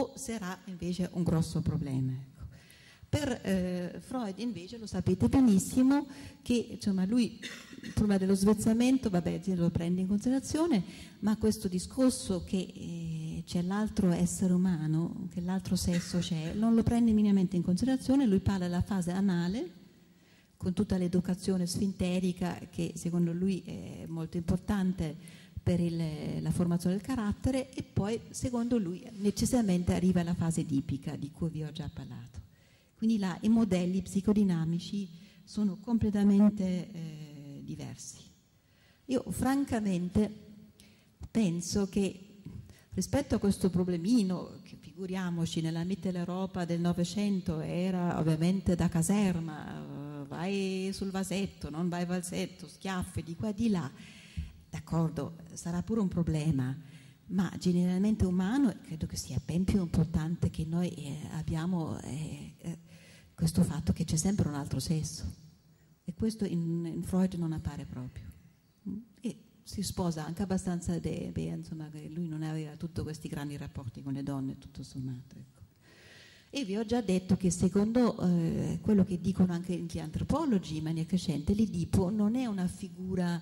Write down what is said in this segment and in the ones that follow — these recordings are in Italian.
o sarà invece un grosso problema. Ecco. Per eh, Freud invece lo sapete benissimo che insomma, lui il problema dello svezzamento, vabbè, lo prende in considerazione, ma questo discorso che eh, c'è l'altro essere umano, che l'altro sesso c'è, non lo prende minimamente in considerazione, lui parla della fase anale, con tutta l'educazione sfinterica che secondo lui è molto importante per il, la formazione del carattere e poi secondo lui necessariamente arriva la fase tipica di cui vi ho già parlato. Quindi là i modelli psicodinamici sono completamente eh, diversi. Io francamente penso che rispetto a questo problemino, che figuriamoci nella Mitteleuropa del Novecento era ovviamente da caserma, vai sul vasetto, non vai al vasetto, schiaffi di qua e di là, d'accordo, sarà pure un problema, ma generalmente umano credo che sia ben più importante che noi eh, abbiamo eh, eh, questo fatto che c'è sempre un altro sesso e questo in, in Freud non appare proprio. E si sposa anche abbastanza bene, insomma, che lui non aveva tutti questi grandi rapporti con le donne, tutto sommato. Ecco. E vi ho già detto che secondo eh, quello che dicono anche gli antropologi in maniera crescente, l'Edipo non è una figura,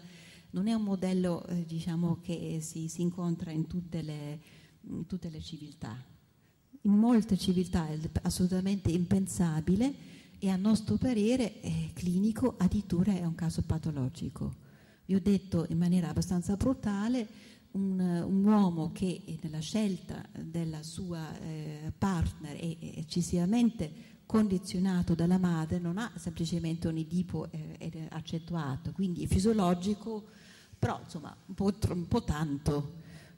non è un modello eh, diciamo, che si, si, incontra in tutte, le, in tutte le civiltà. In molte civiltà è assolutamente impensabile e a nostro parere è clinico, addirittura è un caso patologico. Vi ho detto in maniera abbastanza brutale un, un, uomo che nella scelta della sua eh, partner è, eccessivamente condizionato dalla madre, non ha semplicemente un Edipo eh, accentuato, quindi è fisiologico, però insomma un po', un po tanto.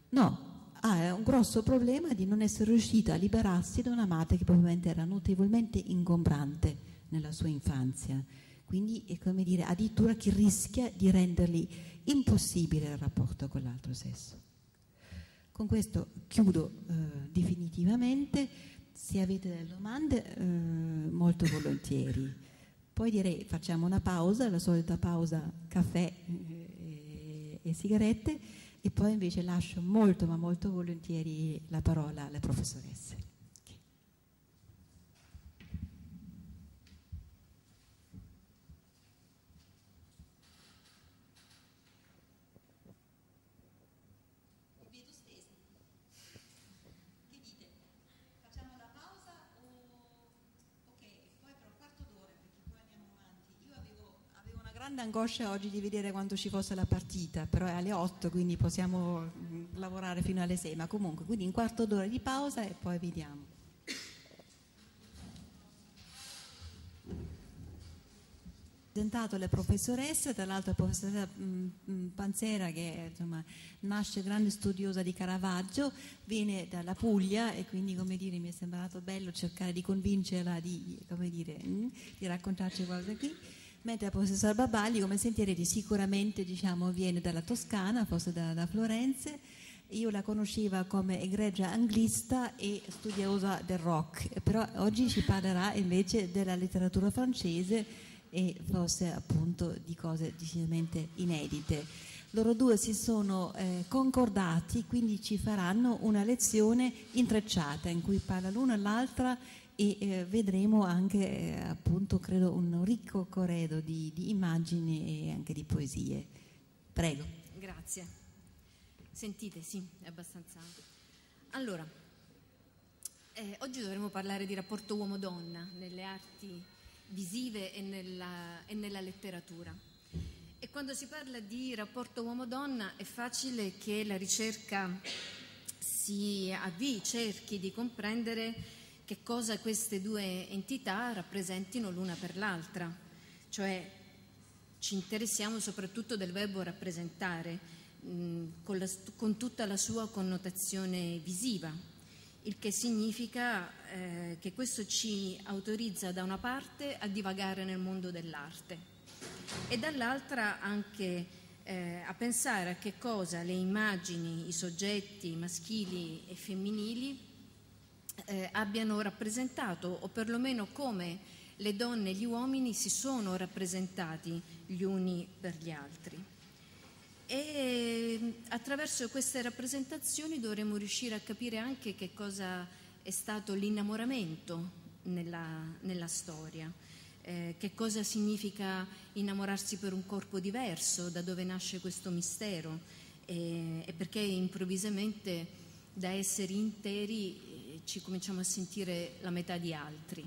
No, ha un grosso problema di non essere riuscita a liberarsi da una madre che probabilmente era notevolmente ingombrante nella sua infanzia. Quindi è come dire, addirittura chi rischia di rendergli impossibile il rapporto con l'altro sesso. Con questo chiudo eh, definitivamente, se avete delle domande eh, molto volentieri. Poi direi facciamo una pausa, la solita pausa caffè eh, e sigarette e poi invece lascio molto ma molto volentieri la parola alle professoresse. Grande angoscia oggi di vedere quando ci fosse la partita, però è alle 8 quindi possiamo mm, lavorare fino alle 6, ma comunque quindi un quarto d'ora di pausa e poi vediamo. presentato le professoresse, tra l'altro la professoressa mm, mm, Panzera che insomma, nasce grande studiosa di Caravaggio, viene dalla Puglia e quindi come dire, mi è sembrato bello cercare di convincerla di, dire, di raccontarci qualcosa qui mentre la professoressa Babagli, come sentirete, sicuramente diciamo, viene dalla Toscana, forse da, da Florenze. Io la conoscevo come egregia anglista e studiosa del rock, però oggi ci parlerà invece della letteratura francese e forse appunto di cose decisamente inedite. Loro due si sono eh, concordati, quindi ci faranno una lezione intrecciata in cui parla l'una e l'altra e eh, vedremo anche eh, appunto credo un ricco corredo di, di, immagini e anche di poesie. Prego. Grazie. Sentite, sì, è abbastanza. Allora, eh, oggi dovremo parlare di rapporto uomo-donna nelle arti visive e nella, e nella letteratura. E quando si parla di rapporto uomo-donna è facile che la ricerca si avvii, cerchi di comprendere che cosa queste due entità rappresentino l'una per l'altra, cioè ci interessiamo soprattutto del verbo rappresentare mh, con, la, con, tutta la sua connotazione visiva, il che significa eh, che questo ci autorizza da una parte a divagare nel mondo dell'arte e dall'altra anche eh, a pensare a che cosa le immagini, i soggetti maschili e femminili eh, abbiano rappresentato o perlomeno come le donne e gli uomini si sono rappresentati gli uni per gli altri. E attraverso queste rappresentazioni dovremo riuscire a capire anche che cosa è stato l'innamoramento nella, nella storia. Eh, che cosa significa innamorarsi per un corpo diverso, da dove nasce questo mistero e, e perché improvvisamente da esseri interi ci cominciamo a sentire la metà di altri.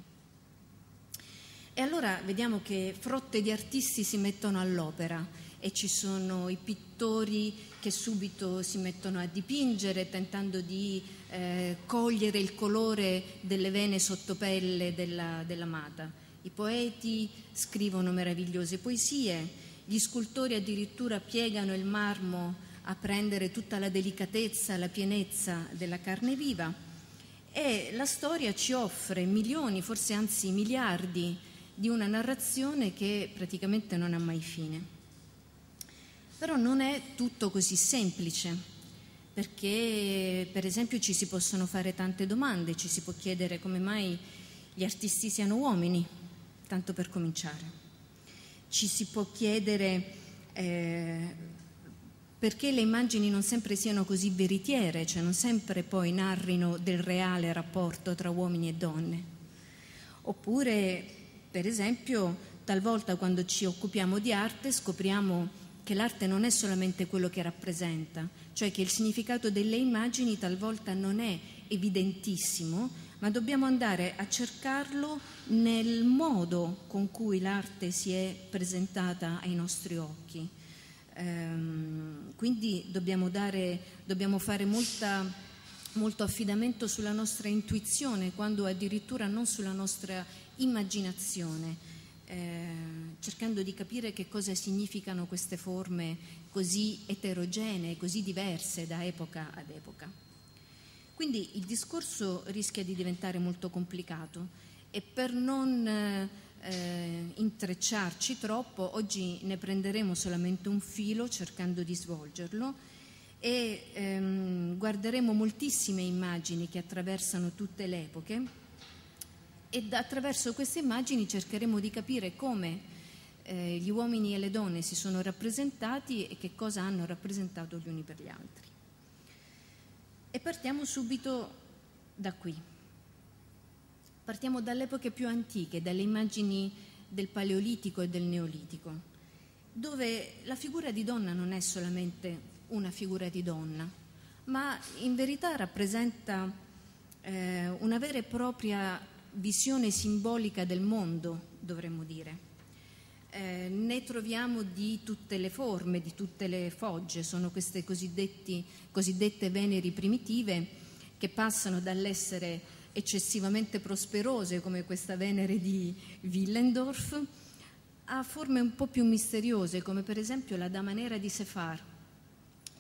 E allora vediamo che frotte di artisti si mettono all'opera e ci sono i pittori che subito si mettono a dipingere tentando di eh, cogliere il colore delle vene sottopelle della, dell'amata. I poeti scrivono meravigliose poesie, gli scultori addirittura piegano il marmo a prendere tutta la delicatezza, la pienezza della carne viva e la storia ci offre milioni, forse anzi miliardi di una narrazione che praticamente non ha mai fine. Però non è tutto così semplice, perché per esempio ci si possono fare tante domande, ci si può chiedere come mai gli artisti siano uomini, tanto per cominciare. Ci si può chiedere eh, perché le immagini non sempre siano così veritiere, cioè non sempre poi narrino del reale rapporto tra uomini e donne. Oppure per esempio, talvolta quando ci occupiamo di arte scopriamo che l'arte non è solamente quello che rappresenta, cioè che il significato delle immagini talvolta non è evidentissimo, ma dobbiamo andare a cercarlo nel modo con cui l'arte si è presentata ai nostri occhi. Ehm, quindi dobbiamo, dare, dobbiamo fare molta, molto affidamento sulla nostra intuizione, quando addirittura non sulla nostra immaginazione, eh, cercando di capire che cosa significano queste forme così eterogenee, così diverse da epoca ad epoca. Quindi il discorso rischia di diventare molto complicato e per non eh, intrecciarci troppo, oggi ne prenderemo solamente un filo cercando di svolgerlo e ehm, guarderemo moltissime immagini che attraversano tutte le epoche e attraverso queste immagini cercheremo di capire come eh, gli uomini e le donne si sono rappresentati e che cosa hanno rappresentato gli uni per gli altri. E partiamo subito da qui. Partiamo dalle epoche più antiche, dalle immagini del Paleolitico e del Neolitico, dove la figura di donna non è solamente una figura di donna, ma in verità rappresenta eh, una vera e propria visione simbolica del mondo, dovremmo dire. Eh, ne troviamo di tutte le forme, di tutte le fogge, sono queste cosiddette veneri primitive che passano dall'essere eccessivamente prosperose come questa Venere di Willendorf a forme un po' più misteriose come per esempio la Dama Nera di Sefar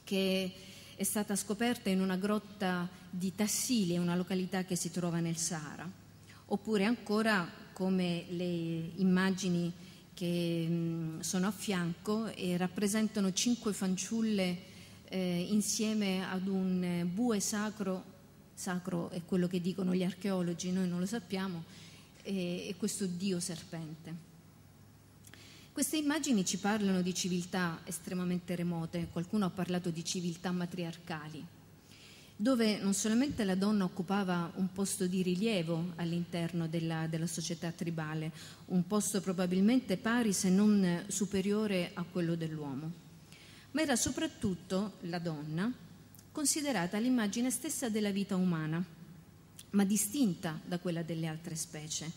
che è stata scoperta in una grotta di Tassili, una località che si trova nel Sahara. Oppure ancora come le immagini che mh, sono a fianco e rappresentano cinque fanciulle eh, insieme ad un bue sacro, sacro è quello che dicono gli archeologi, noi non lo sappiamo, e, e questo dio serpente. Queste immagini ci parlano di civiltà estremamente remote, qualcuno ha parlato di civiltà matriarcali dove non solamente la donna occupava un posto di rilievo all'interno della, della, società tribale, un posto probabilmente pari se non superiore a quello dell'uomo, ma era soprattutto la donna considerata l'immagine stessa della vita umana, ma distinta da quella delle altre specie,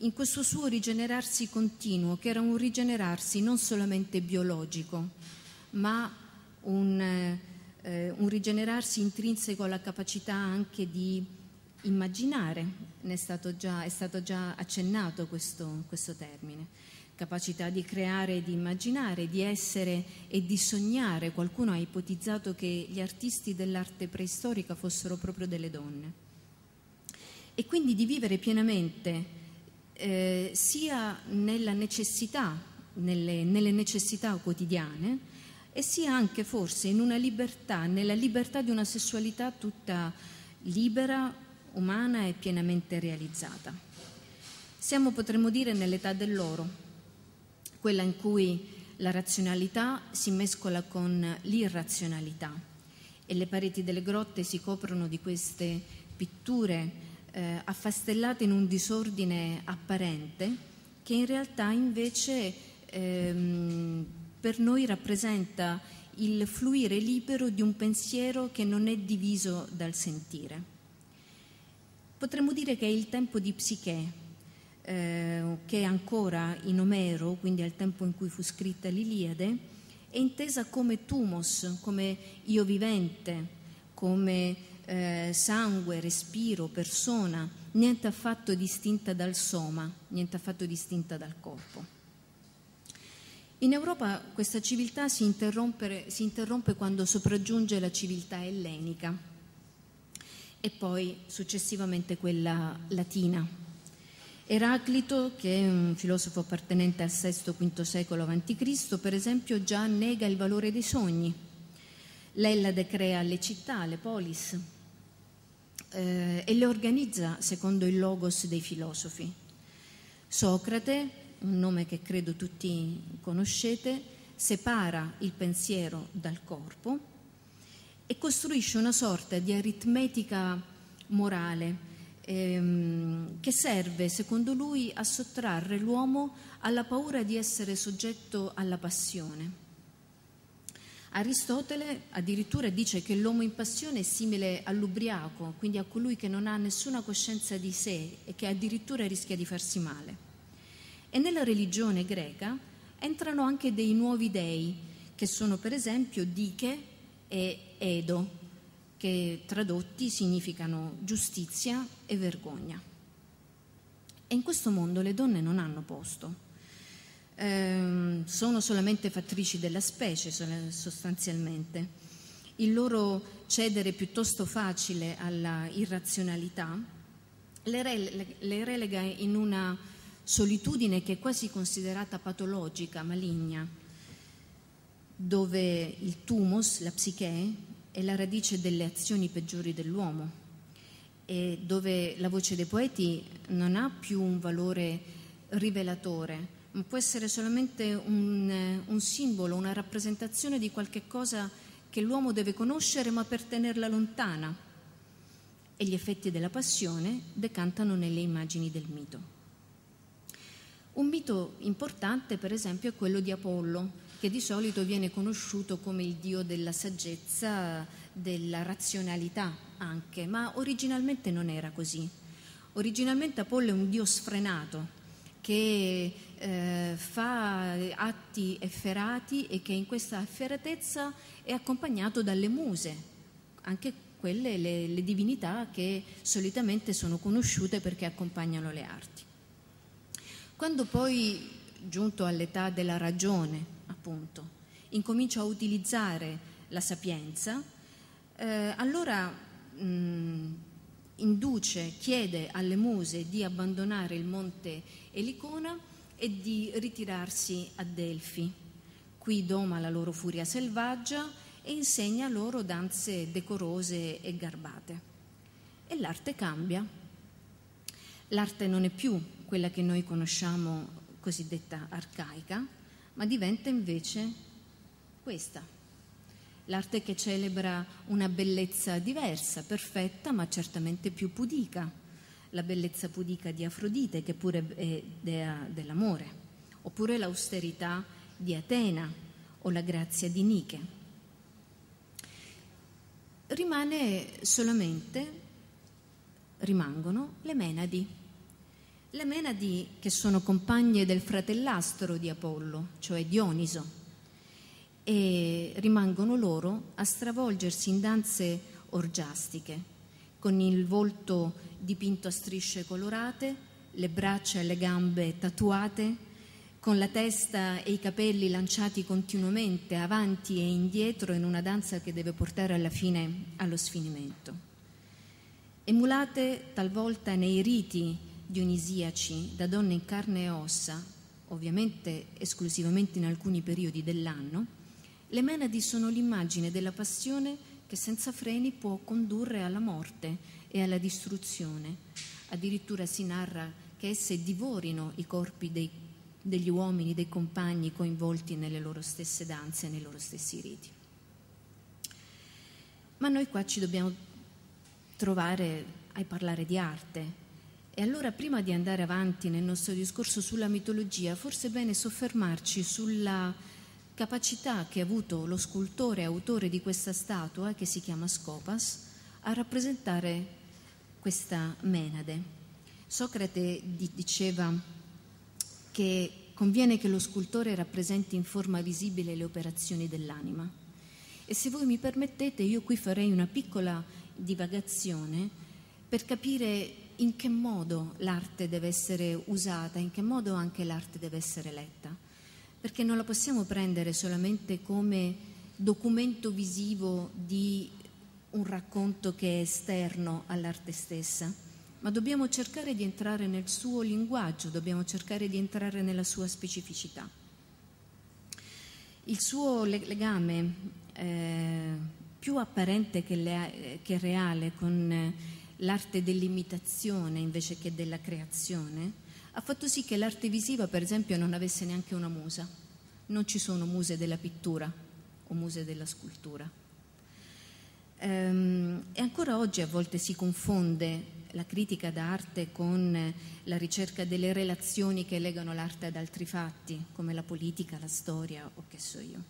in questo suo rigenerarsi continuo, che era un rigenerarsi non solamente biologico, ma un eh, un rigenerarsi intrinseco alla capacità anche di immaginare, è stato già, è stato già accennato questo, questo termine, capacità di creare di immaginare, di essere e di sognare. Qualcuno ha ipotizzato che gli artisti dell'arte preistorica fossero proprio delle donne. E quindi di vivere pienamente eh, sia necessità, nelle, nelle necessità quotidiane, e sia anche forse in una libertà, nella libertà di una sessualità tutta libera, umana e pienamente realizzata. Siamo, potremmo dire, nell'età dell'oro, quella in cui la razionalità si mescola con l'irrazionalità e le pareti delle grotte si coprono di queste pitture eh, affastellate in un disordine apparente che in realtà invece ehm, per noi rappresenta il fluire libero di un pensiero che non è diviso dal sentire. Potremmo dire che è il tempo di Psiche, eh, che ancora in Omero, quindi al tempo in cui fu scritta l'Iliade, è intesa come tumos, come io vivente, come eh, sangue, respiro, persona, niente affatto distinta dal soma, niente affatto distinta dal corpo. In Europa questa civiltà si si interrompe quando sopraggiunge la civiltà ellenica e poi successivamente quella latina. Eraclito, che è un filosofo appartenente al VI-V secolo a.C., per esempio già nega il valore dei sogni. L'Ellade crea le città, le polis, eh, e le organizza secondo il logos dei filosofi. Socrate un nome che credo tutti conoscete, separa il pensiero dal corpo e costruisce una sorta di aritmetica morale ehm, che serve, secondo lui, a sottrarre l'uomo alla paura di essere soggetto alla passione. Aristotele addirittura dice che l'uomo in passione è simile all'ubriaco, quindi a colui che non ha nessuna coscienza di sé e che addirittura rischia di farsi male. E nella religione greca entrano anche dei nuovi dei, che sono per esempio Dike e Edo, che tradotti significano giustizia e vergogna. E in questo mondo le donne non hanno posto. Eh, sono solamente fattrici della specie sostanzialmente. Il loro cedere piuttosto facile alla irrazionalità le relega in una solitudine che è quasi considerata patologica, maligna, dove il tumos, la psiche, è la radice delle azioni peggiori dell'uomo e dove la voce dei poeti non ha più un valore rivelatore, ma può essere solamente un, un simbolo, una rappresentazione di qualche cosa che l'uomo deve conoscere ma per tenerla lontana. E gli effetti della passione decantano nelle immagini del mito. Un mito importante, per esempio, è quello di Apollo, che di solito viene conosciuto come il dio della saggezza, della razionalità anche, ma originalmente non era così. Originalmente Apollo è un dio sfrenato che eh, fa atti efferati e che in questa efferatezza è accompagnato dalle muse, anche quelle le, le divinità che solitamente sono conosciute perché accompagnano le arti. Quando poi, giunto all'età della ragione, appunto, incomincia a utilizzare la sapienza, eh, allora mh, induce, chiede alle muse di abbandonare il monte Elicona e di ritirarsi a Delfi. Qui doma la loro furia selvaggia e insegna loro danze decorose e garbate. E l'arte cambia. L'arte non è più quella che noi conosciamo cosiddetta arcaica, ma diventa invece questa. L'arte che celebra una bellezza diversa, perfetta, ma certamente più pudica, la bellezza pudica di Afrodite, che pure è dea dell'amore, oppure l'austerità di Atena o la grazia di Nike. Rimane solamente, rimangono le menadi le Menadi che sono compagne del fratellastro di Apollo, cioè Dioniso, e rimangono loro a stravolgersi in danze orgiastiche, con il volto dipinto a strisce colorate, le braccia e le gambe tatuate, con la testa e i capelli lanciati continuamente avanti e indietro in una danza che deve portare alla fine allo sfinimento. Emulate talvolta nei riti dionisiaci da donne in carne e ossa, ovviamente esclusivamente in alcuni periodi dell'anno, le menadi sono l'immagine della passione che senza freni può condurre alla morte e alla distruzione. Addirittura si narra che esse divorino i corpi dei, degli uomini, dei compagni coinvolti nelle loro stesse danze, nei loro stessi riti. Ma noi qua ci dobbiamo trovare a parlare di arte. E allora prima di andare avanti nel nostro discorso sulla mitologia, forse è bene soffermarci sulla capacità che ha avuto lo scultore e autore di questa statua, che si chiama Scopas, a rappresentare questa Menade. Socrate diceva che conviene che lo scultore rappresenti in forma visibile le operazioni dell'anima. E se voi mi permettete, io qui farei una piccola divagazione per capire in che modo l'arte deve essere usata, in che modo anche l'arte deve essere letta, perché non la possiamo prendere solamente come documento visivo di un racconto che è esterno all'arte stessa, ma dobbiamo cercare di entrare nel suo linguaggio, dobbiamo cercare di entrare nella sua specificità. Il suo legame eh, più apparente che, le, che reale con l'arte dell'imitazione invece che della creazione ha fatto sì che l'arte visiva, per esempio, non avesse neanche una musa. Non ci sono muse della pittura o muse della scultura. Ehm, e ancora oggi a volte si confonde la critica d'arte con la ricerca delle relazioni che legano l'arte ad altri fatti, come la politica, la storia o che so io.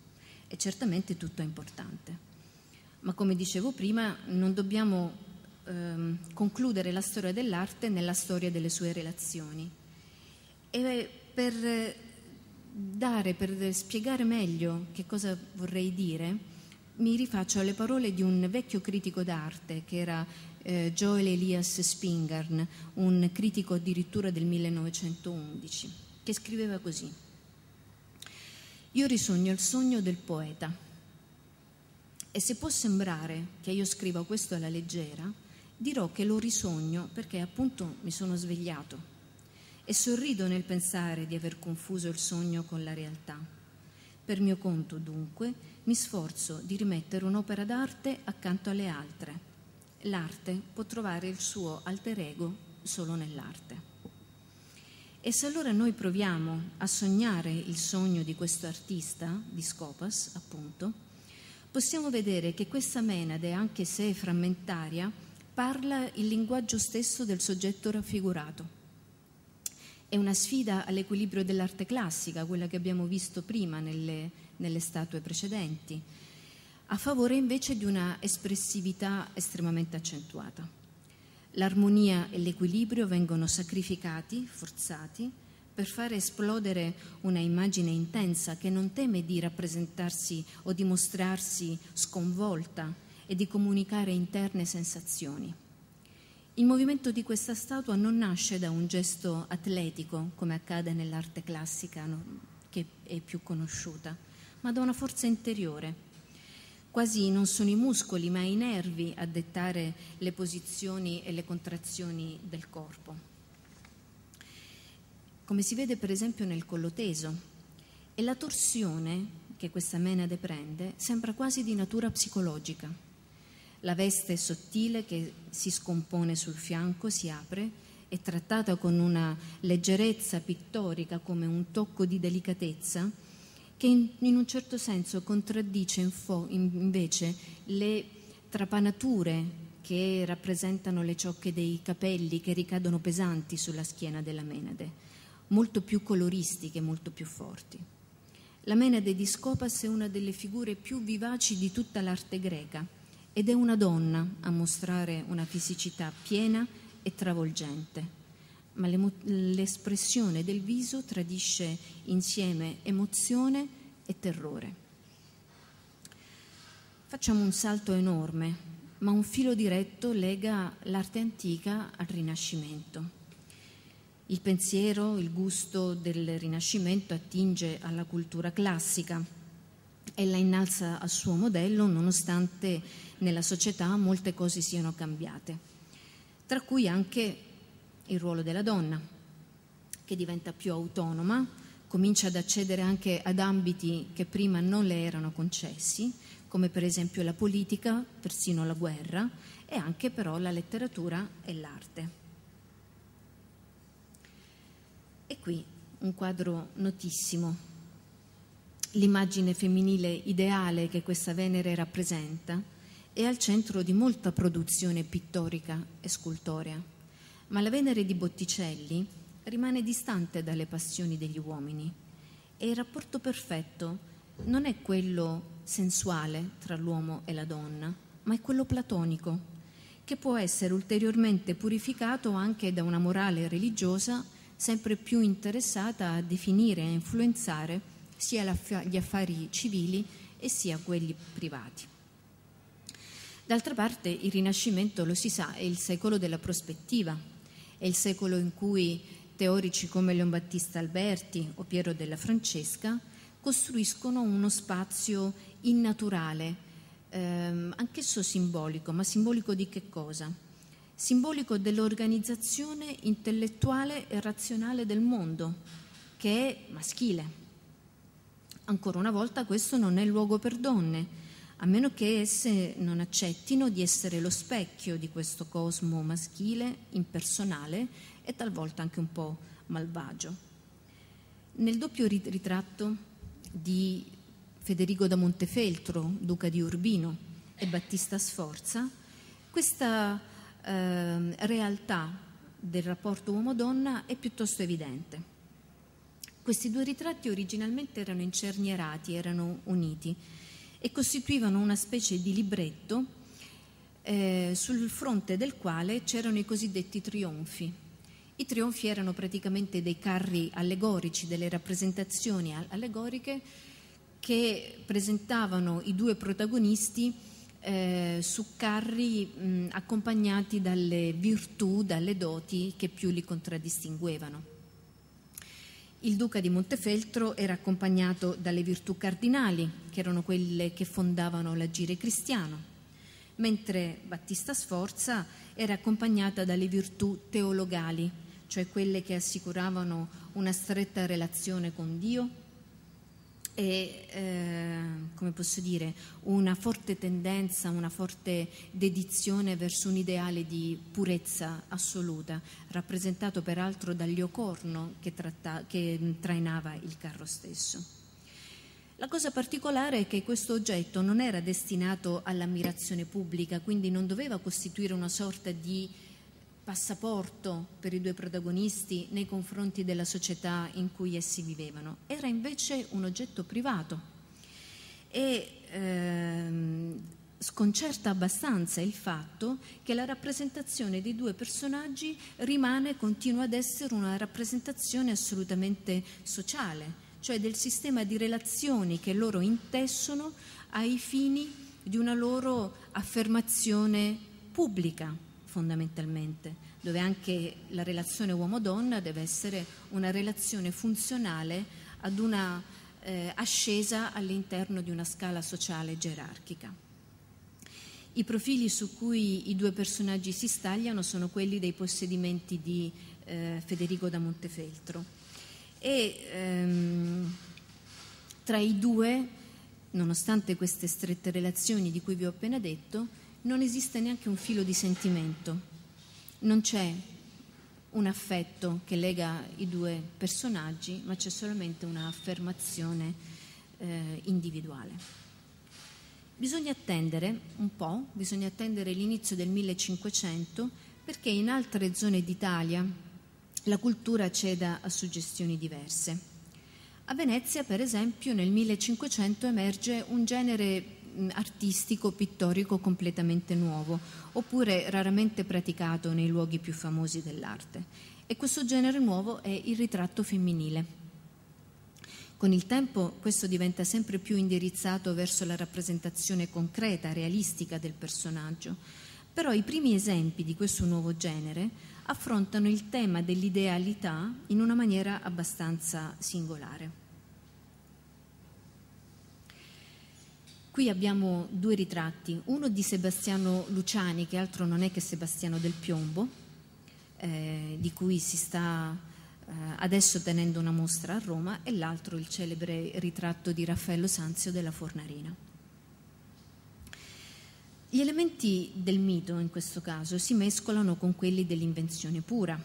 E certamente tutto è importante. Ma come dicevo prima, non dobbiamo ehm, concludere la storia dell'arte nella storia delle sue relazioni. E per dare, per spiegare meglio che cosa vorrei dire, mi rifaccio alle parole di un vecchio critico d'arte che era eh, Joel Elias Spingarn, un critico addirittura del 1911, che scriveva così. Io risogno il sogno del poeta e se può sembrare che io scriva questo alla leggera, dirò che lo risogno perché appunto mi sono svegliato e sorrido nel pensare di aver confuso il sogno con la realtà. Per mio conto, dunque, mi sforzo di rimettere un'opera d'arte accanto alle altre l'arte può trovare il suo alter ego solo nell'arte. E se allora noi proviamo a sognare il sogno di questo artista, di Scopas, appunto, possiamo vedere che questa menade, anche se frammentaria, parla il linguaggio stesso del soggetto raffigurato. È una sfida all'equilibrio dell'arte classica, quella che abbiamo visto prima nelle, nelle statue precedenti, a favore invece di una espressività estremamente accentuata. L'armonia e l'equilibrio vengono sacrificati, forzati, per fare esplodere una immagine intensa che non teme di rappresentarsi o di mostrarsi sconvolta e di comunicare interne sensazioni. Il movimento di questa statua non nasce da un gesto atletico, come accade nell'arte classica che è più conosciuta, ma da una forza interiore Quasi non sono i muscoli, ma i nervi a dettare le posizioni e le contrazioni del corpo. Come si vede per esempio nel collo teso. E la torsione che questa menade prende sembra quasi di natura psicologica. La veste sottile che si scompone sul fianco si apre è trattata con una leggerezza pittorica come un tocco di delicatezza che in, un certo senso contraddice in, invece le trapanature che rappresentano le ciocche dei capelli che ricadono pesanti sulla schiena della Menade, molto più coloristiche, molto più forti. La Menade di Scopas è una delle figure più vivaci di tutta l'arte greca ed è una donna a mostrare una fisicità piena e travolgente, ma l'espressione del viso tradisce insieme emozione e terrore. Facciamo un salto enorme, ma un filo diretto lega l'arte antica al Rinascimento. Il pensiero, il gusto del Rinascimento attinge alla cultura classica e la innalza a suo modello nonostante nella società molte cose siano cambiate, tra cui anche il ruolo della donna, che diventa più autonoma, comincia ad accedere anche ad ambiti che prima non le erano concessi, come per esempio la politica, persino la guerra e anche però la letteratura e l'arte. E qui un quadro notissimo, l'immagine femminile ideale che questa Venere rappresenta è al centro di molta produzione pittorica e scultorea, ma la Venere di Botticelli rimane distante dalle passioni degli uomini e il rapporto perfetto non è quello sensuale tra l'uomo e la donna, ma è quello platonico, che può essere ulteriormente purificato anche da una morale religiosa sempre più interessata a definire e a influenzare sia gli affari civili e sia quelli privati. D'altra parte il Rinascimento, lo si sa, è il secolo della prospettiva, è il secolo in cui teorici come Leon Battista Alberti o Piero della Francesca costruiscono uno spazio innaturale, ehm, anch'esso simbolico, ma simbolico di che cosa? Simbolico dell'organizzazione intellettuale e razionale del mondo, che è maschile. Ancora una volta questo non è luogo per donne, a meno che esse non accettino di essere lo specchio di questo cosmo maschile, impersonale e talvolta anche un po' malvagio. Nel doppio ritratto di Federico da Montefeltro, duca di Urbino, e Battista Sforza, questa eh, realtà del rapporto uomo-donna è piuttosto evidente. Questi due ritratti originalmente erano incernierati, erano uniti e costituivano una specie di libretto eh, sul fronte del quale c'erano i cosiddetti trionfi. I trionfi erano praticamente dei carri allegorici, delle rappresentazioni allegoriche che presentavano i due protagonisti eh, su carri mh, accompagnati dalle virtù, dalle doti che più li contraddistinguevano. Il duca di Montefeltro era accompagnato dalle virtù cardinali, che erano quelle che fondavano l'agire cristiano, mentre Battista Sforza era accompagnata dalle virtù teologali, cioè quelle che assicuravano una stretta relazione con Dio e, eh, come posso dire, una forte tendenza, una forte dedizione verso un ideale di purezza assoluta, rappresentato peraltro dall'iocorno che, tratta, che trainava il carro stesso. La cosa particolare è che questo oggetto non era destinato all'ammirazione pubblica, quindi non doveva costituire una sorta di passaporto per i due protagonisti nei confronti della società in cui essi vivevano, era invece un oggetto privato. E ehm, sconcerta abbastanza il fatto che la rappresentazione dei due personaggi rimane, continua ad essere una rappresentazione assolutamente sociale, cioè del sistema di relazioni che loro intessono ai fini di una loro affermazione pubblica fondamentalmente, dove anche la relazione uomo-donna deve essere una relazione funzionale ad una eh, ascesa all'interno di una scala sociale gerarchica. I profili su cui i due personaggi si stagliano sono quelli dei possedimenti di eh, Federico da Montefeltro e ehm, tra i due, nonostante queste strette relazioni di cui vi ho appena detto, non esiste neanche un filo di sentimento, non c'è un affetto che lega i due personaggi, ma c'è solamente un'affermazione eh, individuale. Bisogna attendere un po', bisogna attendere l'inizio del 1500 perché in altre zone d'Italia la cultura ceda a suggestioni diverse. A Venezia, per esempio, nel 1500 emerge un genere artistico, pittorico completamente nuovo, oppure raramente praticato nei luoghi più famosi dell'arte. E questo genere nuovo è il ritratto femminile. Con il tempo questo diventa sempre più indirizzato verso la rappresentazione concreta, realistica del personaggio, però i primi esempi di questo nuovo genere affrontano il tema dell'idealità in una maniera abbastanza singolare. Qui abbiamo due ritratti, uno di Sebastiano Luciani, che altro non è che Sebastiano del Piombo, eh, di cui si sta eh, adesso tenendo una mostra a Roma, e l'altro il celebre ritratto di Raffaello Sanzio della Fornarina. Gli elementi del mito in questo caso si mescolano con quelli dell'invenzione pura,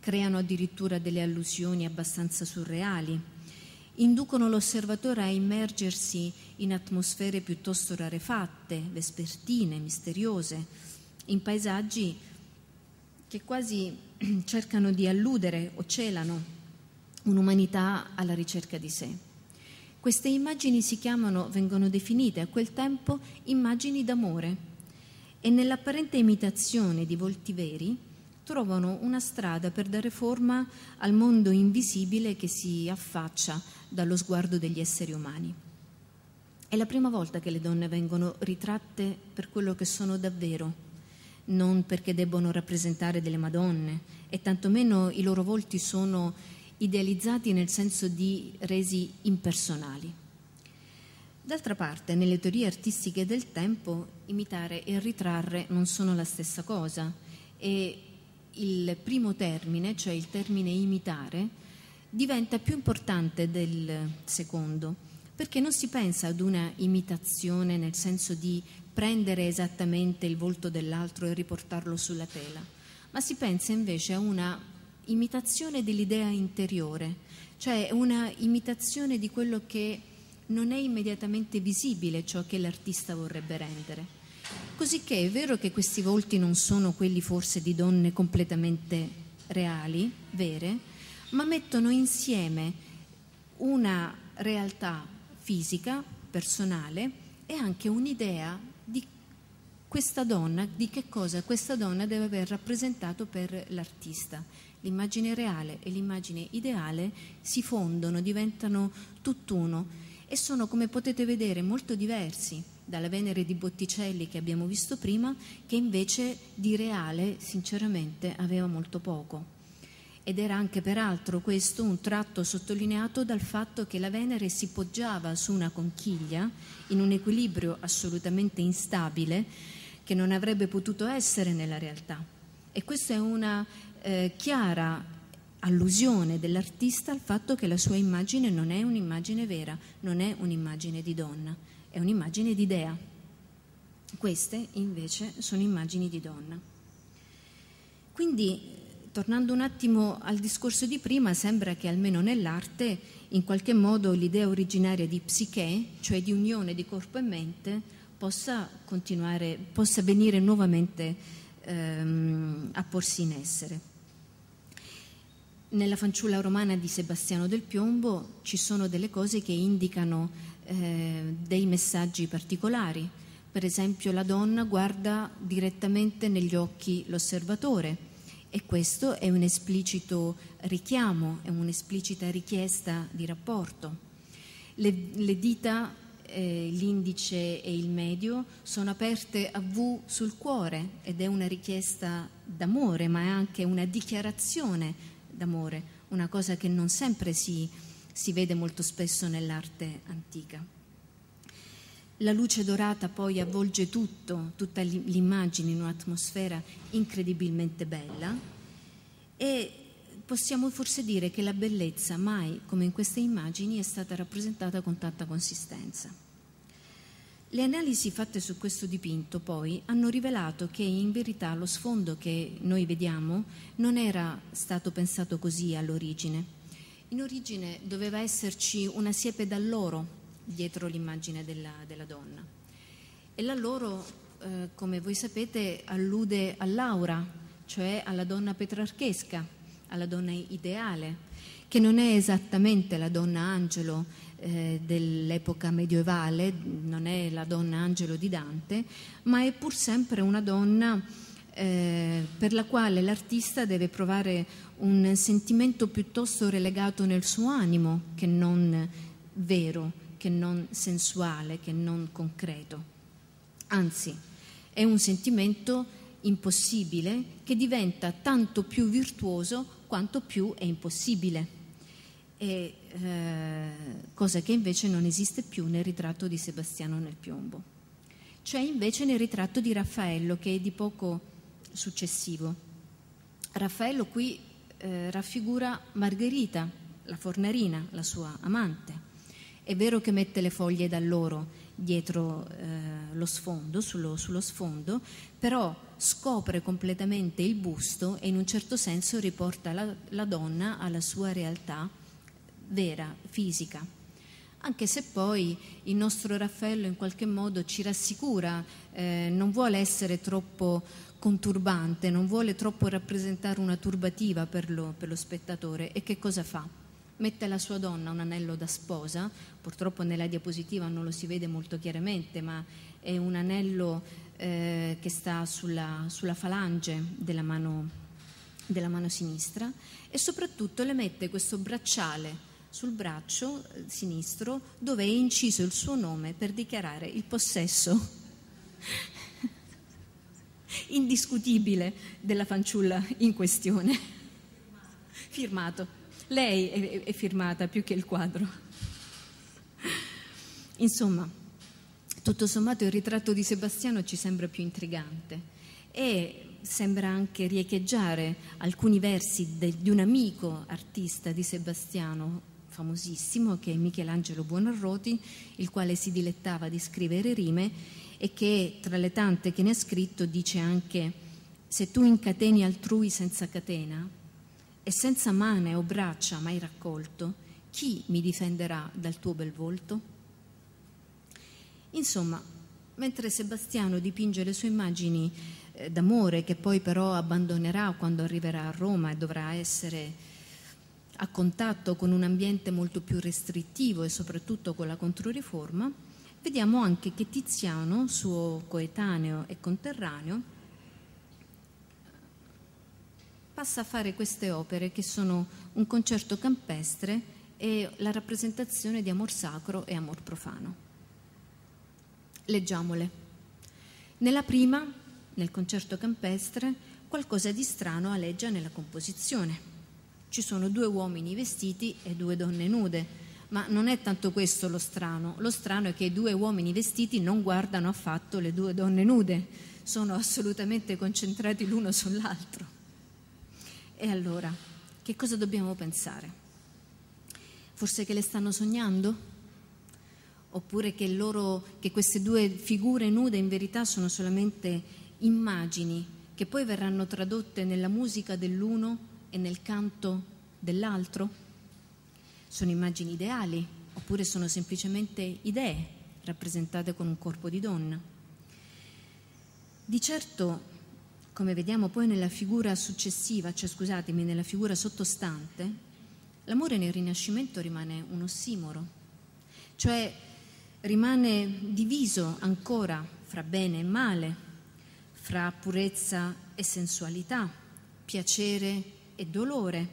creano addirittura delle allusioni abbastanza surreali inducono l'osservatore a immergersi in atmosfere piuttosto rarefatte, vespertine, misteriose, in paesaggi che quasi cercano di alludere o celano un'umanità alla ricerca di sé. Queste immagini si chiamano, vengono definite a quel tempo immagini d'amore e nell'apparente imitazione di volti veri trovano una strada per dare forma al mondo invisibile che si affaccia dallo sguardo degli esseri umani. È la prima volta che le donne vengono ritratte per quello che sono davvero, non perché debbono rappresentare delle madonne e tantomeno i loro volti sono idealizzati nel senso di resi impersonali. D'altra parte, nelle teorie artistiche del tempo, imitare e ritrarre non sono la stessa cosa e il primo termine, cioè il termine imitare, diventa più importante del secondo, perché non si pensa ad una imitazione nel senso di prendere esattamente il volto dell'altro e riportarlo sulla tela, ma si pensa invece a una imitazione dell'idea interiore, cioè una imitazione di quello che non è immediatamente visibile ciò che l'artista vorrebbe rendere. Cosicché è vero che questi volti non sono quelli forse di donne completamente reali, vere, ma mettono insieme una realtà fisica, personale e anche un'idea di questa donna, di che cosa questa donna deve aver rappresentato per l'artista. L'immagine reale e l'immagine ideale si fondono, diventano tutt'uno e sono, come potete vedere, molto diversi dalla Venere di Botticelli che abbiamo visto prima, che invece di reale, sinceramente, aveva molto poco. Ed era anche peraltro questo un tratto sottolineato dal fatto che la Venere si poggiava su una conchiglia in un equilibrio assolutamente instabile che non avrebbe potuto essere nella realtà. E questa è una eh, chiara allusione dell'artista al fatto che la sua immagine non è un'immagine vera, non è un'immagine di donna, è un'immagine di dea. Queste invece sono immagini di donna. Quindi, tornando un attimo al discorso di prima, sembra che almeno nell'arte, in qualche modo, l'idea originaria di psiche, cioè di unione di corpo e mente, possa continuare, possa venire nuovamente ehm, a porsi in essere. Nella fanciulla romana di Sebastiano del Piombo ci sono delle cose che indicano eh, dei messaggi particolari. Per esempio la donna guarda direttamente negli occhi l'osservatore e questo è un esplicito richiamo, è un'esplicita richiesta di rapporto. Le, le dita, eh, l'indice e il medio sono aperte a V sul cuore ed è una richiesta d'amore, ma è anche una dichiarazione d'amore, una cosa che non sempre si, si vede molto spesso nell'arte antica. La luce dorata poi avvolge tutto, tutta l'immagine in un'atmosfera incredibilmente bella e possiamo forse dire che la bellezza mai, come in queste immagini, è stata rappresentata con tanta consistenza. Le analisi fatte su questo dipinto poi hanno rivelato che in verità lo sfondo che noi vediamo non era stato pensato così all'origine. In origine doveva esserci una siepe d'alloro dietro l'immagine della, della donna. E l'alloro, eh, come voi sapete, allude all'aura, cioè alla donna petrarchesca, alla donna ideale, che non è esattamente la donna angelo eh, dell'epoca medievale, non è la donna angelo di Dante, ma è pur sempre una donna eh, per la quale l'artista deve provare un sentimento piuttosto relegato nel suo animo che non vero, che non sensuale, che non concreto. Anzi, è un sentimento impossibile che diventa tanto più virtuoso quanto più è impossibile e, eh, cosa che invece non esiste più nel ritratto di Sebastiano nel piombo. C'è invece nel ritratto di Raffaello che è di poco successivo. Raffaello qui eh, raffigura Margherita, la fornarina, la sua amante. È vero che mette le foglie d'alloro dietro eh, lo sfondo, sullo, sullo sfondo, però scopre completamente il busto e in un certo senso riporta la, la donna alla sua realtà vera, fisica. Anche se poi il nostro Raffaello in qualche modo ci rassicura, eh, non vuole essere troppo conturbante, non vuole troppo rappresentare una turbativa per lo, per lo spettatore. E che cosa fa? Mette alla sua donna un anello da sposa, purtroppo nella diapositiva non lo si vede molto chiaramente, ma è un anello eh, che sta sulla, sulla falange della mano, della mano sinistra e soprattutto le mette questo bracciale sul braccio eh, sinistro dove è inciso il suo nome per dichiarare il possesso indiscutibile della fanciulla in questione. Firmato. Lei è, è firmata più che il quadro. Insomma, tutto sommato il ritratto di Sebastiano ci sembra più intrigante e sembra anche riecheggiare alcuni versi de, di un amico artista di Sebastiano famosissimo che è Michelangelo Buonarroti, il quale si dilettava di scrivere rime e che tra le tante che ne ha scritto dice anche se tu incateni altrui senza catena e senza mane o braccia mai raccolto, chi mi difenderà dal tuo bel volto? Insomma, mentre Sebastiano dipinge le sue immagini eh, d'amore, che poi però abbandonerà quando arriverà a Roma e dovrà essere a contatto con un ambiente molto più restrittivo e soprattutto con la Controriforma, vediamo anche che Tiziano, suo coetaneo e conterraneo, passa a fare queste opere che sono un concerto campestre e la rappresentazione di amor sacro e amor profano. Leggiamole. Nella prima, nel concerto campestre, qualcosa di strano aleggia nella composizione. Ci sono due uomini vestiti e due donne nude, ma non è tanto questo lo strano. Lo strano è che i due uomini vestiti non guardano affatto le due donne nude, sono assolutamente concentrati l'uno sull'altro. E allora, che cosa dobbiamo pensare? Forse che le stanno sognando? oppure che, loro, che queste due figure nude in verità sono solamente immagini che poi verranno tradotte nella musica dell'uno e nel canto dell'altro? Sono immagini ideali oppure sono semplicemente idee rappresentate con un corpo di donna? Di certo, come vediamo poi nella figura successiva, cioè scusatemi, nella figura sottostante, l'amore nel Rinascimento rimane un ossimoro, cioè rimane diviso ancora fra bene e male, fra purezza e sensualità, piacere e dolore.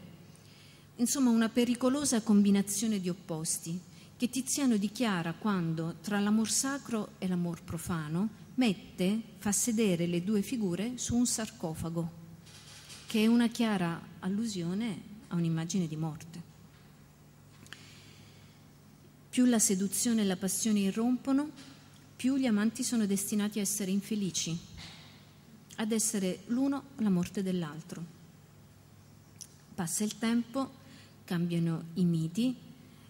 Insomma, una pericolosa combinazione di opposti che Tiziano dichiara quando tra l'amor sacro e l'amor profano mette, fa sedere le due figure su un sarcofago, che è una chiara allusione a un'immagine di morte. Più la seduzione e la passione irrompono, più gli amanti sono destinati a essere infelici, ad essere l'uno la morte dell'altro. Passa il tempo, cambiano i miti,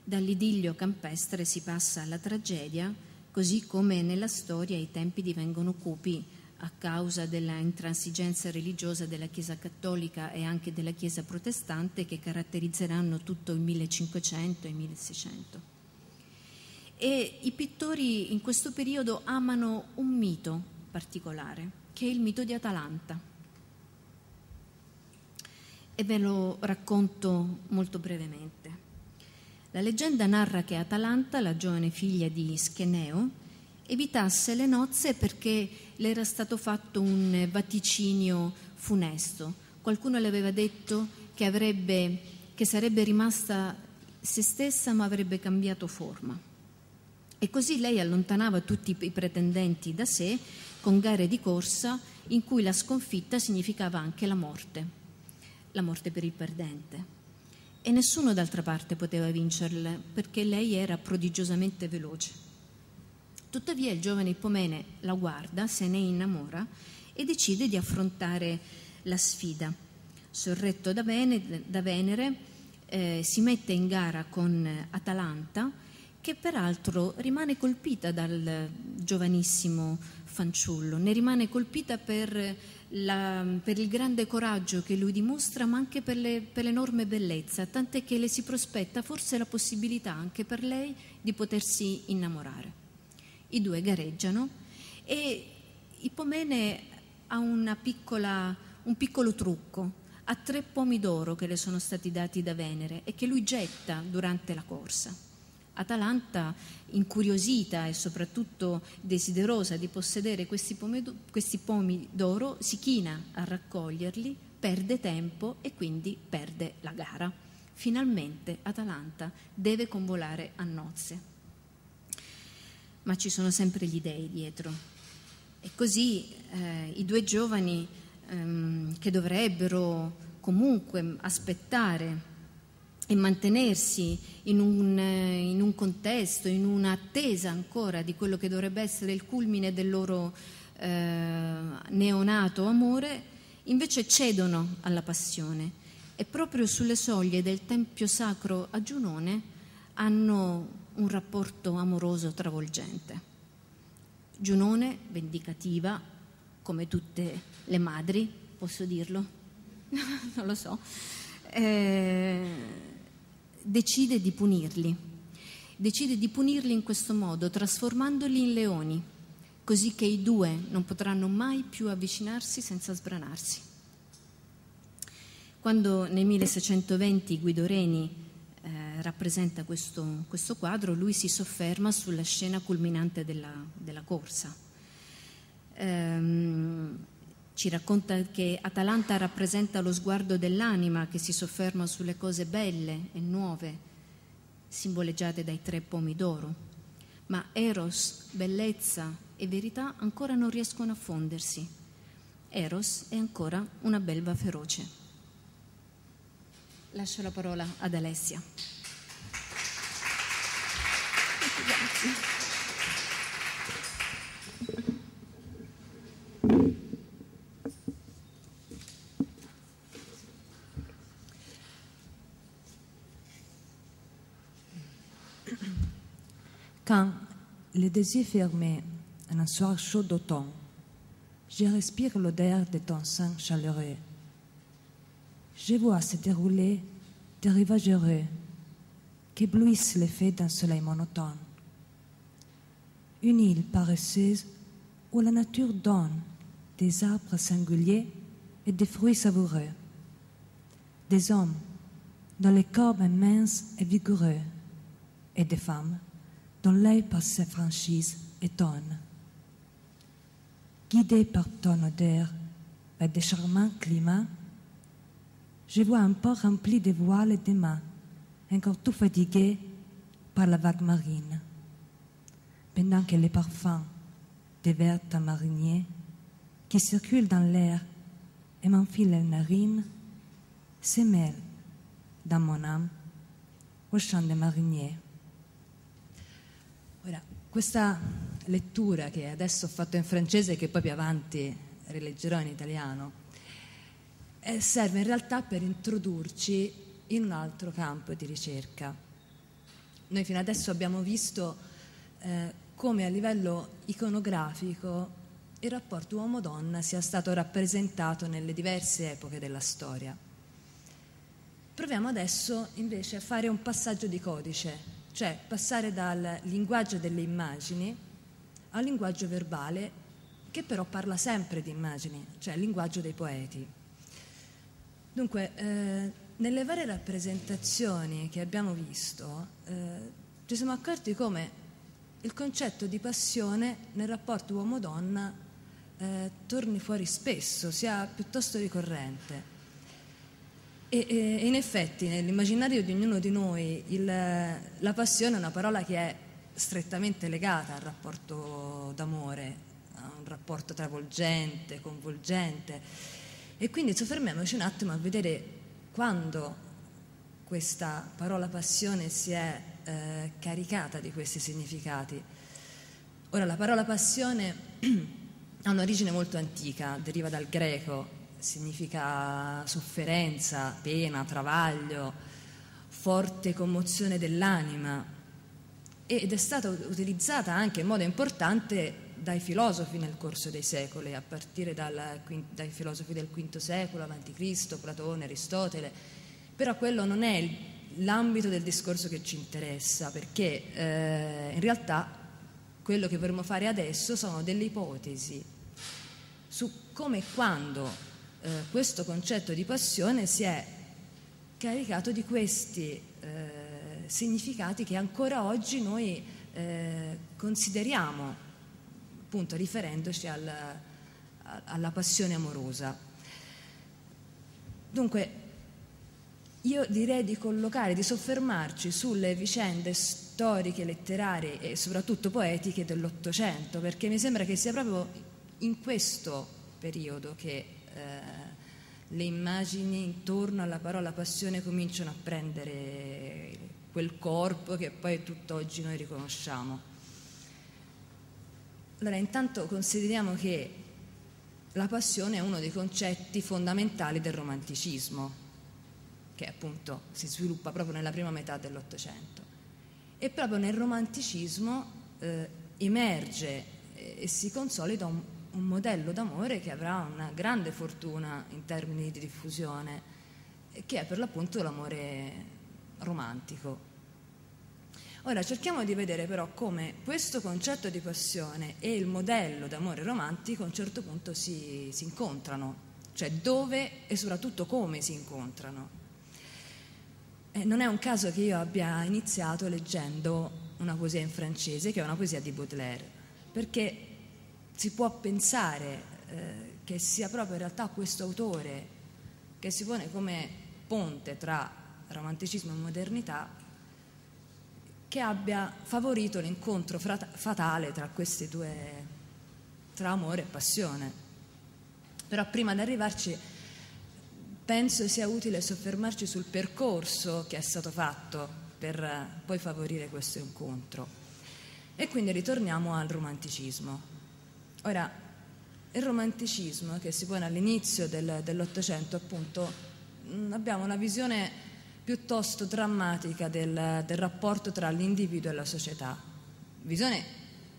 dall'idillio campestre si passa alla tragedia, così come nella storia i tempi divengono cupi a causa della intransigenza religiosa della Chiesa cattolica e anche della Chiesa protestante che caratterizzeranno tutto il 1500 e il 1600 e i pittori in questo periodo amano un mito particolare, che è il mito di Atalanta. E ve lo racconto molto brevemente. La leggenda narra che Atalanta, la giovane figlia di Scheneo, evitasse le nozze perché le era stato fatto un vaticinio funesto. Qualcuno le aveva detto che, avrebbe, che sarebbe rimasta se stessa ma avrebbe cambiato forma. E così lei allontanava tutti i pretendenti da sé con gare di corsa in cui la sconfitta significava anche la morte, la morte per il perdente. E nessuno d'altra parte poteva vincerle perché lei era prodigiosamente veloce. Tuttavia il giovane Ippomene la guarda, se ne innamora e decide di affrontare la sfida. Sorretto da Venere, eh, si mette in gara con Atalanta che peraltro rimane colpita dal giovanissimo fanciullo, ne rimane colpita per, la, per il grande coraggio che lui dimostra, ma anche per, le, per l'enorme bellezza, tant'è che le si prospetta forse la possibilità anche per lei di potersi innamorare. I due gareggiano e Ipomene ha piccola, un piccolo trucco, ha tre pomi d'oro che le sono stati dati da Venere e che lui getta durante la corsa. Atalanta, incuriosita e soprattutto desiderosa di possedere questi pomi, questi pomi d'oro, si china a raccoglierli, perde tempo e quindi perde la gara. Finalmente Atalanta deve convolare a nozze. Ma ci sono sempre gli dei dietro. E così eh, i due giovani ehm, che dovrebbero comunque aspettare e mantenersi in un, eh, in un, contesto, in un'attesa ancora di quello che dovrebbe essere il culmine del loro eh, neonato amore, invece cedono alla passione e proprio sulle soglie del Tempio Sacro a Giunone hanno un rapporto amoroso travolgente. Giunone, vendicativa, come tutte le madri, posso dirlo? non lo so. Eh, decide di punirli. Decide di punirli in questo modo, trasformandoli in leoni, così che i due non potranno mai più avvicinarsi senza sbranarsi. Quando nel 1620 Guido Reni eh, rappresenta questo, questo, quadro, lui si sofferma sulla scena culminante della, della corsa. Ehm, ci racconta che Atalanta rappresenta lo sguardo dell'anima che si sofferma sulle cose belle e nuove, simboleggiate dai tre pomi d'oro. Ma Eros, bellezza e verità ancora non riescono a fondersi. Eros è ancora una belva feroce. Lascio la parola ad Alessia. Grazie. Quand les yeux fermés, en un soir chaud d'automne, je respire l'odeur de ton sein chaleureux. Je vois se dérouler des rivages heureux qu'éblouissent les feux d'un soleil monotone. Une île paresseuse où la nature donne des arbres singuliers et des fruits savoureux. Des hommes dont les corps immenses et vigoureux et des femmes dont l'œil par ses franchises étonne. Guidé par ton odeur vers des charmants climats, je vois un port rempli de voiles et de mains, encore tout fatigué par la vague marine. Pendant que les parfums des verres mariniers qui circulent dans l'air et m'enfilent les narines se mêlent dans mon âme au chant des mariniers. Questa lettura che adesso ho fatto in francese e che poi più avanti rileggerò in italiano, eh, serve in realtà per introdurci in un altro campo di ricerca. Noi fino adesso abbiamo visto eh, come a livello iconografico il rapporto uomo-donna sia stato rappresentato nelle diverse epoche della storia. Proviamo adesso invece a fare un passaggio di codice cioè passare dal linguaggio delle immagini al linguaggio verbale che però parla sempre di immagini, cioè il linguaggio dei poeti. Dunque, eh, nelle varie rappresentazioni che abbiamo visto, eh, ci siamo accorti come il concetto di passione nel rapporto uomo-donna eh, torni fuori spesso, sia piuttosto ricorrente. E, e, in effetti nell'immaginario di ognuno di noi il, la passione è una parola che è strettamente legata al rapporto d'amore, a un rapporto travolgente, coinvolgente. E quindi soffermiamoci un attimo a vedere quando questa parola passione si è eh, caricata di questi significati. Ora, la parola passione ha un'origine molto antica, deriva dal greco significa sofferenza, pena, travaglio, forte commozione dell'anima. ed è stata utilizzata anche in modo importante dai filosofi nel corso dei secoli, a partire dal, dai filosofi del V secolo, avanti Cristo, Platone, Aristotele, però quello non è l'ambito del discorso che ci interessa, perché eh, in realtà quello che vorremmo fare adesso sono delle ipotesi su come e quando eh, questo concetto di passione si è caricato di questi eh, significati che ancora oggi noi eh, consideriamo appunto riferendoci al, alla passione amorosa. Dunque, io direi di collocare, di soffermarci sulle vicende storiche, letterarie e soprattutto poetiche dell'Ottocento, perché mi sembra che sia proprio in questo periodo che eh, le immagini intorno alla parola passione cominciano a prendere quel corpo che poi tutt'oggi noi riconosciamo. Allora, intanto consideriamo che la passione è uno dei concetti fondamentali del romanticismo, che appunto si sviluppa proprio nella prima metà dell'Ottocento. E proprio nel romanticismo eh, emerge e si consolida un, un modello d'amore che avrà una grande fortuna in termini di diffusione, che è per l'appunto l'amore romantico. Ora cerchiamo di vedere però come questo concetto di passione e il modello d'amore romantico a un certo punto si, si incontrano, cioè dove e soprattutto come si incontrano. Eh, non è un caso che io abbia iniziato leggendo una poesia in francese, che è una poesia di Baudelaire, perché si può pensare eh, che sia proprio in realtà questo autore che si pone come ponte tra romanticismo e modernità che abbia favorito l'incontro fatale tra questi due, tra amore e passione. Però prima di arrivarci penso sia utile soffermarci sul percorso che è stato fatto per poi favorire questo incontro. E quindi ritorniamo al romanticismo. Ora, il romanticismo che si pone all'inizio del, dell'Ottocento, appunto, abbiamo una visione piuttosto drammatica del, del rapporto tra l'individuo e la società, visione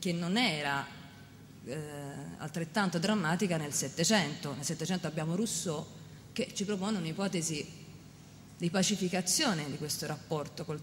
che non era eh, altrettanto drammatica nel Settecento. Nel Settecento abbiamo Rousseau che ci propone un'ipotesi di pacificazione di questo rapporto col,